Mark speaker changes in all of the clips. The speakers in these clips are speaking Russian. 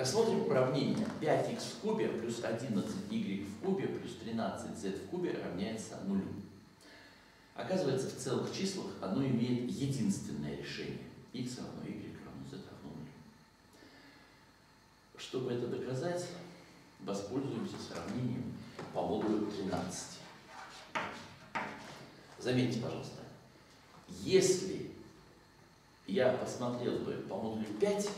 Speaker 1: Рассмотрим уравнение 5х в кубе плюс 11y в кубе плюс 13z в кубе равняется нулю. Оказывается, в целых числах оно имеет единственное решение. x равно y равно z равно нулю. Чтобы это доказать, воспользуемся сравнением по модулю 13. Заметьте, пожалуйста, если я посмотрел бы по модулю 5,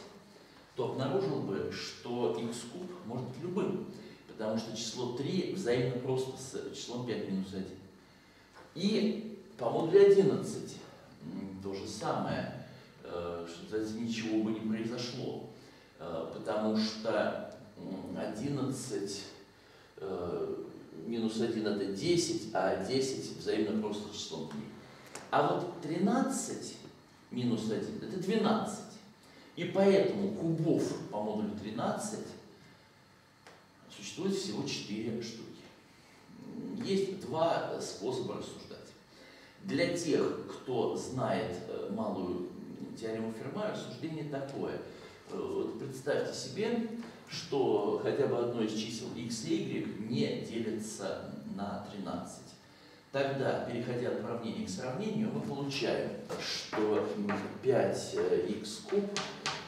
Speaker 1: то обнаружил бы, что x куб может быть любым, потому что число 3 взаимно просто с числом 5 минус 1. И по модулю 11 то же самое, э, что ничего бы не произошло, э, потому что 11 э, минус 1 это 10, а 10 взаимно просто числом 3. А вот 13 минус 1 это 12. И поэтому кубов по модулю 13 существует всего 4 штуки. Есть два способа рассуждать. Для тех, кто знает э, малую теорему Ферма, рассуждение такое. Э, вот представьте себе, что хотя бы одно из чисел x и y не делится на 13. Тогда, переходя от уравнения к сравнению, мы получаем, что 5х куб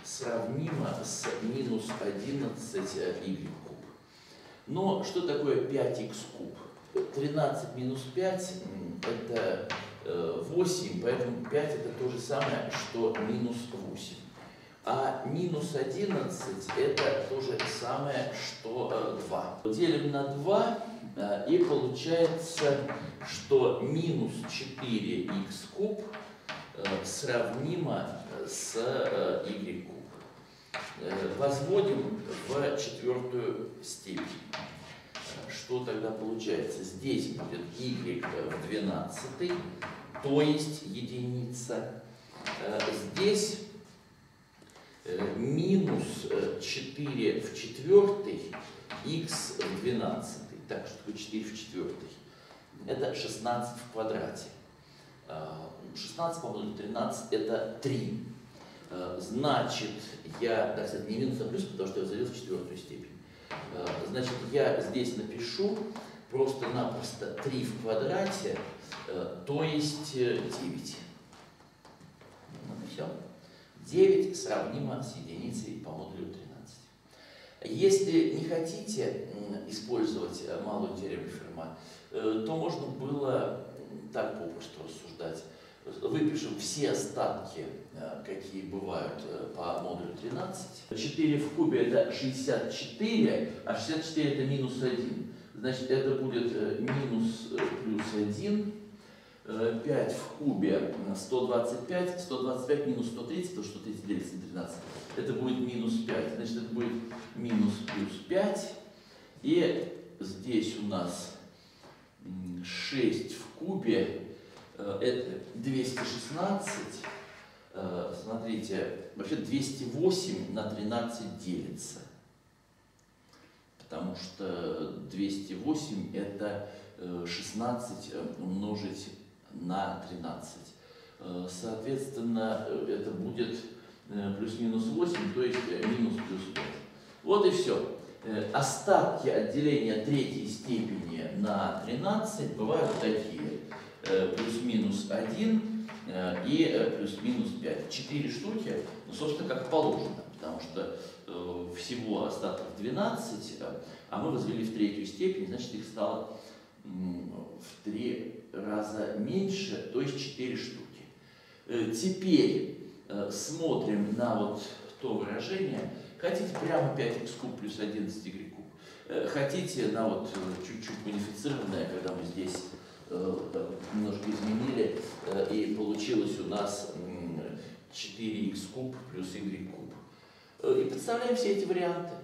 Speaker 1: сравнимо с минус 11y куб. Но что такое 5х куб? 13 минус 5 это 8, э, поэтому 5 это то же самое, что минус 8. А минус 11 это то же самое, что 2. Э, Делим на 2 э, и получается, что минус 4х куб сравнимо с y куб. Возводим в четвертую степень что тогда получается? Здесь будет y в 12, то есть единица. Э, здесь э, минус 4 в четвертой, x в 12. Так, что такое 4 в четвертой? Это 16 в квадрате. 16 помножить 13 это 3. Э, значит, я, да, кстати, не минус, а плюс, потому что я залил в четвертую степень. Э, значит, я здесь напишу просто-напросто 3 в квадрате, э, то есть 9. Э, ну, все. 9 сравнимо с единицей по модулю 13. Если не хотите использовать малую теорему Ферма, то можно было так попросту рассуждать выпишем все остатки, э, какие бывают э, по модулю 13. 4 в кубе это 64, а 64 это минус 1. Значит, это будет э, минус плюс 1. 5 в кубе 125, 125 минус 130, потому что 130 делится на 13. Это будет минус 5. Значит, это будет минус плюс 5. И здесь у нас 6 в кубе Э, это 216, э, смотрите, вообще 208 на 13 делится. Потому что 208 это 16 э, умножить на 13. Соответственно, это будет плюс-минус 8, то есть минус плюс 5. Вот и все. Остатки отделения третьей степени на 13 бывают такие. Э, плюс-минус 1 э, и э, плюс-минус 5. Четыре штуки, ну, собственно, как положено, потому что всего остатков 12, а мы возвели в третью степень, значит, их стало в три раза меньше, то есть 4 штуки. Теперь смотрим на вот то выражение. Хотите прямо 5х куб плюс 11y куб. Хотите на вот чуть-чуть унифицированное, когда мы здесь Э, немножко изменили, э, и получилось у нас 4х куб плюс y куб. Э, и представляем все эти варианты.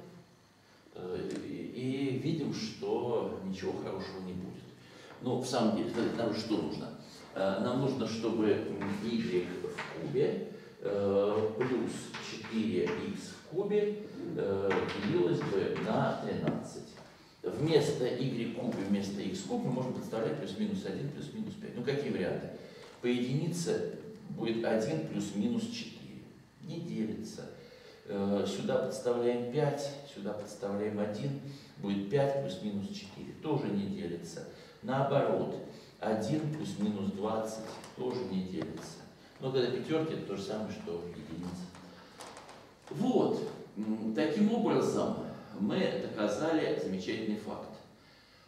Speaker 1: И видим, что ничего хорошего не будет. Ну, в самом деле, нам что нужно? Нам нужно, чтобы y в кубе плюс 4х в кубе делилось бы на 13 вместо y куб и вместо x куб мы можем представлять плюс-минус 1 плюс-минус 5. Ну какие варианты? По единице будет 1 плюс-минус 4. Не делится. Э, сюда подставляем 5, сюда подставляем 1, будет 5 плюс минус 4, тоже не делится. Наоборот, 1 плюс минус 20 тоже не делится. Но когда пятерки, это то же самое, что единица. Вот, таким образом мы доказали замечательный факт.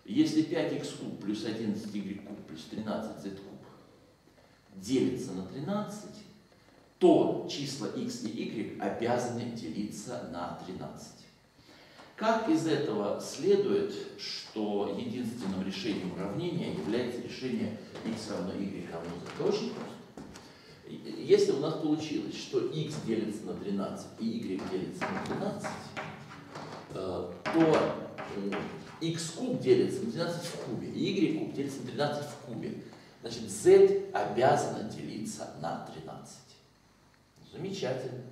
Speaker 1: Если 5х куб плюс 11y куб плюс 13z куб делится на 13, то числа x и y обязаны делиться на 13. Как из этого следует, что единственным решением уравнения является решение x равно y равно z? Это очень просто. Если у нас получилось, что x делится на 13 и y делится на 13, э, то x куб делится на 13 в кубе, и y куб делится на 13 в кубе. Значит, z обязано делиться на 13. Замечательно.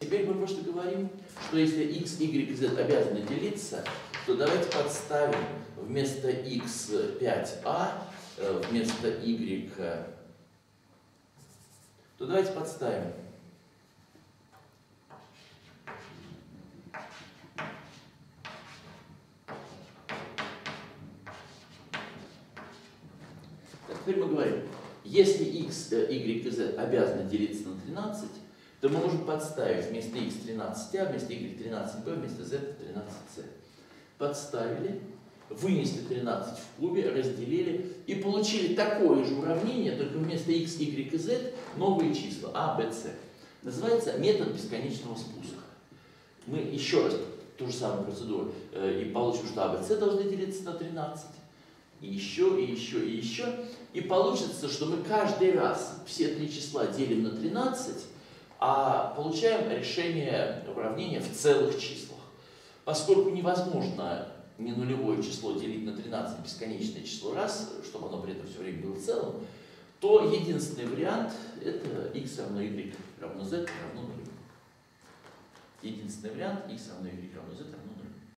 Speaker 1: Теперь мы просто говорим, что если x, y, z обязаны делиться, то давайте подставим вместо x 5a, э, вместо y, то давайте подставим. Так, теперь мы говорим, если x, y и z обязаны делиться на 13, то мы можем подставить вместо x 13а, вместо y 13b, вместо z 13c. Подставили, вынесли 13 в кубе, разделили и получили такое же уравнение, только вместо x, y и z новые числа а, b, c. Называется метод бесконечного спуска. Мы еще раз ту же самую процедуру э, и получим, что а, b, c должны делиться на 13 и еще, и еще, и еще. И получится, что мы каждый раз все три числа делим на 13, а получаем решение уравнения в целых числах. Поскольку невозможно не нулевое число делить на 13 бесконечное число раз, чтобы оно при этом все время было целым, то единственный вариант это x равно y равно z равно 0. Единственный вариант x равно y равно z равно 0.